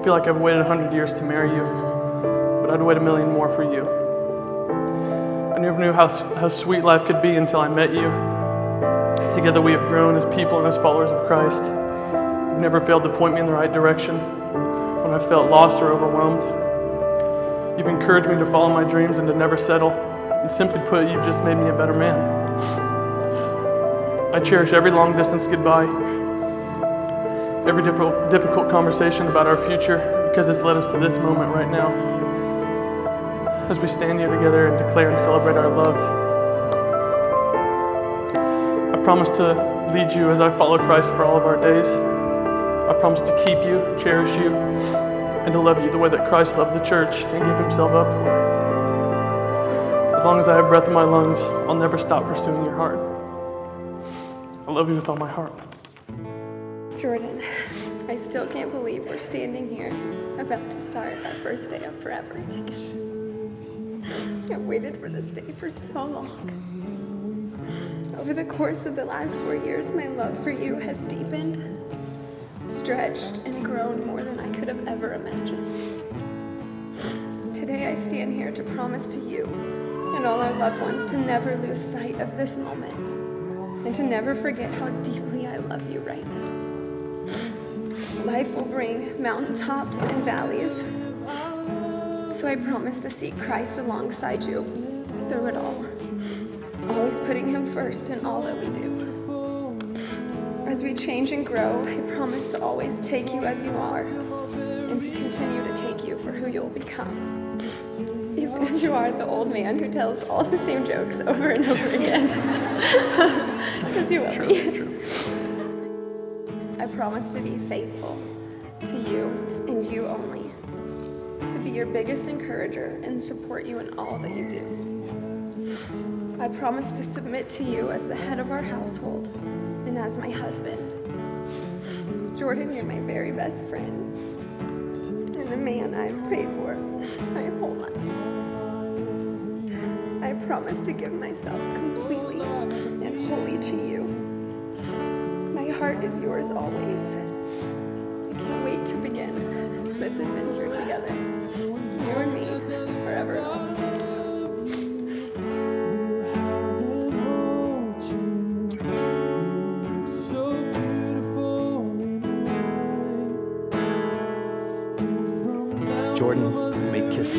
I feel like I've waited a hundred years to marry you, but I'd wait a million more for you. I never knew how, how sweet life could be until I met you. Together we have grown as people and as followers of Christ. You've never failed to point me in the right direction when I felt lost or overwhelmed. You've encouraged me to follow my dreams and to never settle. And simply put, you've just made me a better man. I cherish every long distance goodbye, every difficult, difficult conversation about our future because it's led us to this moment right now. As we stand here together and declare and celebrate our love. I promise to lead you as I follow Christ for all of our days. I promise to keep you, cherish you, and to love you the way that Christ loved the church and gave himself up for. As long as I have breath in my lungs, I'll never stop pursuing your heart. I love you with all my heart. Jordan, I still can't believe we're standing here about to start our first day of forever together. I've waited for this day for so long. Over the course of the last four years, my love for you has deepened, stretched, and grown more than I could have ever imagined. Today, I stand here to promise to you and all our loved ones to never lose sight of this moment and to never forget how deeply I love you right now. Life will bring mountaintops and valleys, so I promise to seek Christ alongside you through it all, always putting Him first in all that we do. As we change and grow, I promise to always take you as you are and to continue to take you for who you'll become. Even if you are the old man who tells all the same jokes over and over again. Because you will True, be. true. I promise to be faithful to you and you only, to be your biggest encourager and support you in all that you do. I promise to submit to you as the head of our household and as my husband. Jordan, you're my very best friend and the man I've prayed for my whole life. I promise to give myself completely and wholly to you. My heart is yours always. I can't wait to begin this adventure together. You and me, forever and always. So beautiful in the night. And from now Jordan, till may kiss